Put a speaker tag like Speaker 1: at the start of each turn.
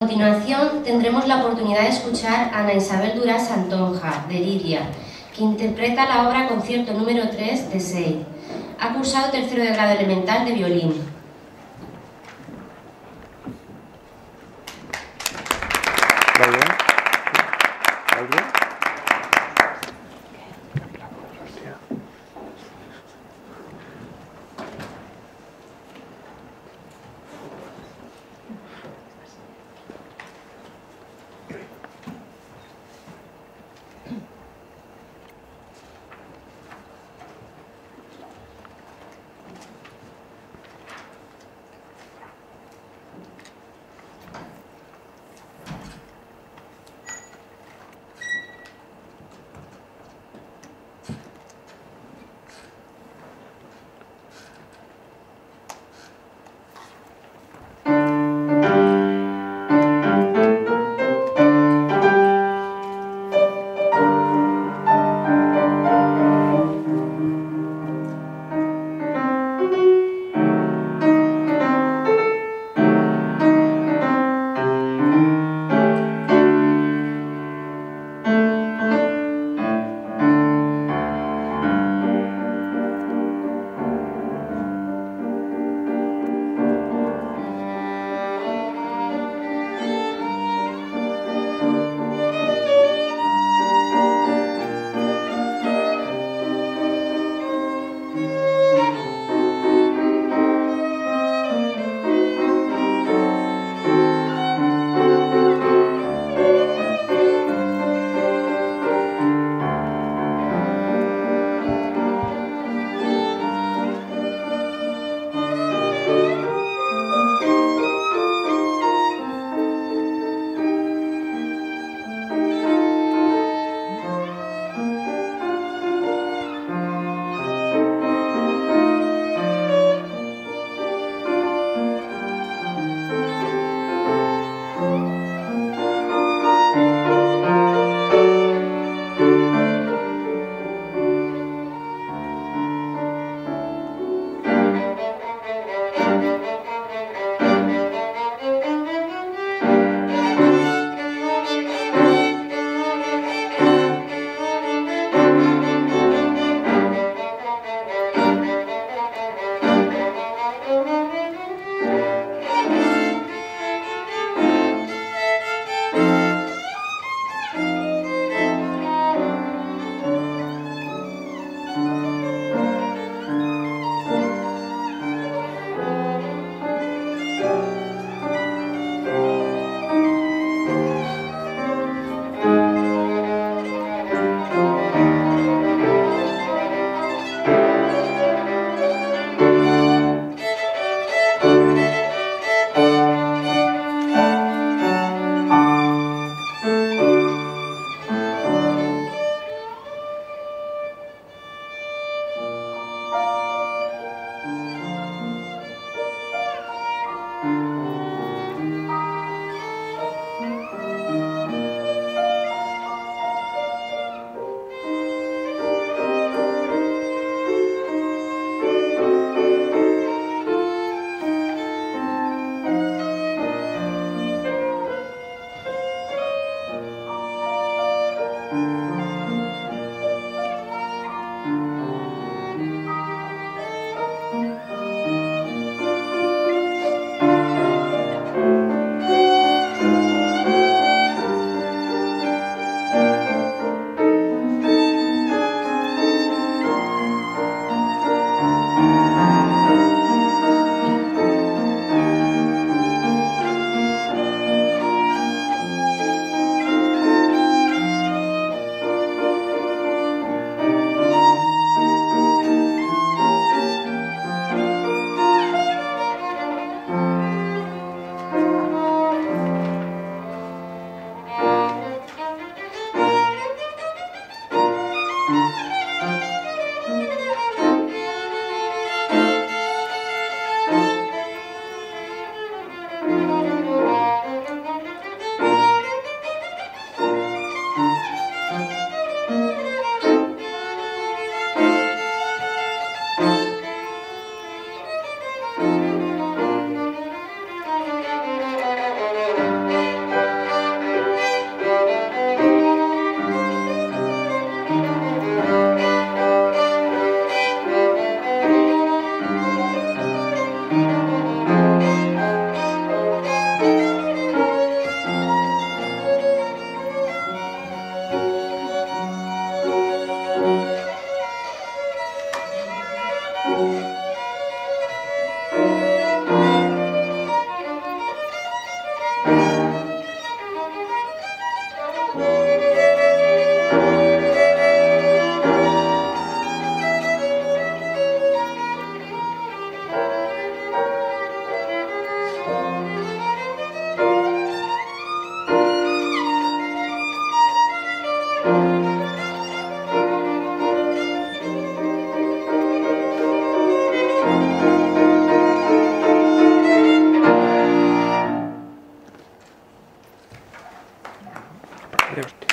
Speaker 1: A continuación tendremos la oportunidad de escuchar a Ana Isabel Durá Santonja, de Lidia, que interpreta la obra Concierto número 3 de Seid. Ha cursado tercero de grado elemental de violín.
Speaker 2: Я